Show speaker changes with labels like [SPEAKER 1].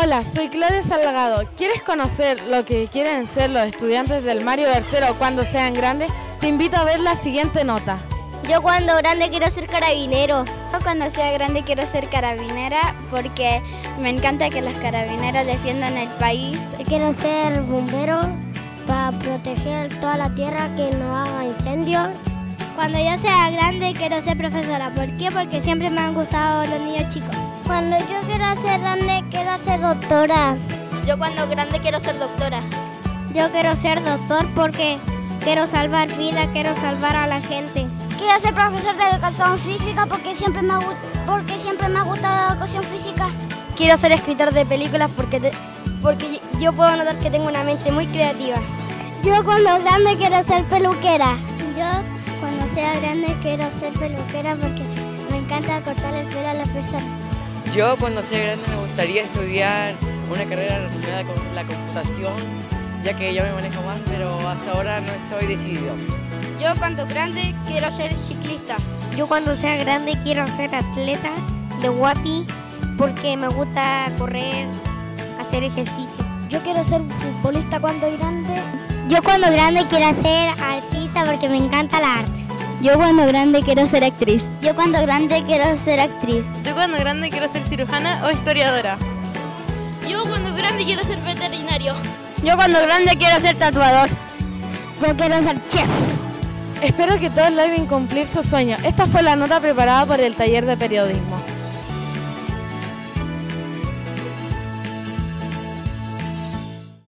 [SPEAKER 1] Hola, soy Claudia Salgado. ¿Quieres conocer lo que quieren ser los estudiantes del Mario Bertero cuando sean grandes? Te invito a ver la siguiente nota.
[SPEAKER 2] Yo cuando grande quiero ser carabinero.
[SPEAKER 3] Yo cuando sea grande quiero ser carabinera porque me encanta que las carabineras defiendan el país.
[SPEAKER 4] Quiero ser bombero para proteger toda la tierra que no haga incendios.
[SPEAKER 5] Cuando yo sea grande quiero ser profesora. ¿Por qué? Porque siempre me han gustado los niños chicos.
[SPEAKER 6] Cuando yo quiero ser grande quiero ser doctora.
[SPEAKER 7] Yo cuando grande quiero ser doctora.
[SPEAKER 8] Yo quiero ser doctor porque quiero salvar vidas, quiero salvar a la gente.
[SPEAKER 9] Quiero ser profesor de educación física porque siempre me ha, porque siempre me ha gustado la educación física.
[SPEAKER 10] Quiero ser escritor de películas porque, te, porque yo puedo notar que tengo una mente muy creativa.
[SPEAKER 11] Yo cuando grande quiero ser peluquera.
[SPEAKER 12] Yo cuando sea grande quiero ser peluquera porque me encanta cortar el pelo a las personas.
[SPEAKER 13] Yo cuando sea grande me gustaría estudiar una carrera relacionada con la computación, ya que yo me manejo más, pero hasta ahora no estoy decidido.
[SPEAKER 14] Yo cuando grande quiero ser ciclista.
[SPEAKER 15] Yo cuando sea grande quiero ser atleta de guapi porque me gusta correr, hacer ejercicio.
[SPEAKER 16] Yo quiero ser futbolista cuando grande.
[SPEAKER 17] Yo cuando grande quiero ser artista porque me encanta la arte.
[SPEAKER 18] Yo cuando grande quiero ser actriz.
[SPEAKER 19] Yo cuando grande quiero ser actriz.
[SPEAKER 20] Yo cuando grande quiero ser cirujana o historiadora.
[SPEAKER 21] Yo cuando grande quiero ser veterinario.
[SPEAKER 22] Yo cuando grande quiero ser tatuador.
[SPEAKER 23] Yo quiero ser chef.
[SPEAKER 1] Espero que todos logren cumplir sus sueños. Esta fue la nota preparada por el taller de periodismo.